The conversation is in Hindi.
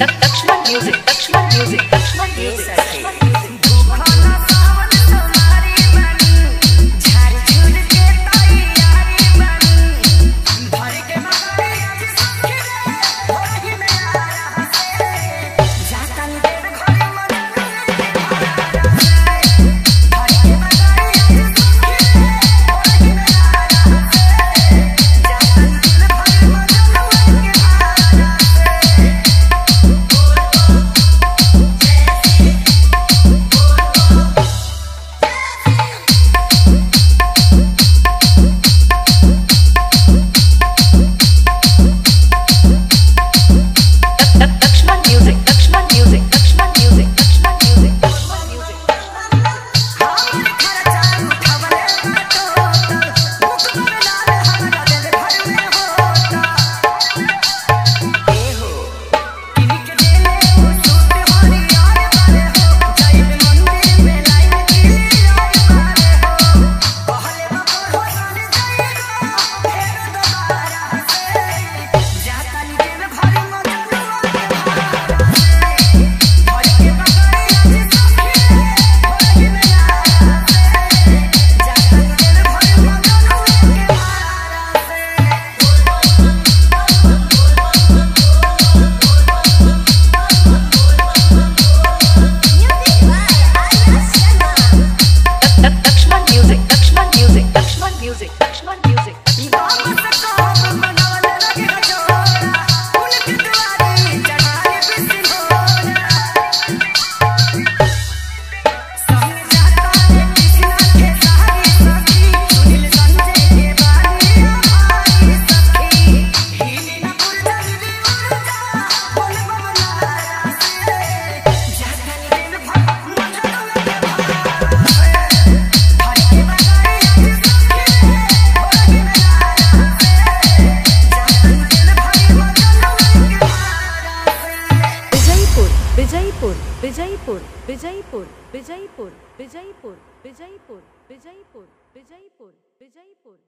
Lakshman music, Lakshman music, Lakshman music. Vijaypur Vijaypur Vijaypur Vijaypur Vijaypur Vijaypur Vijaypur Vijaypur Vijaypur.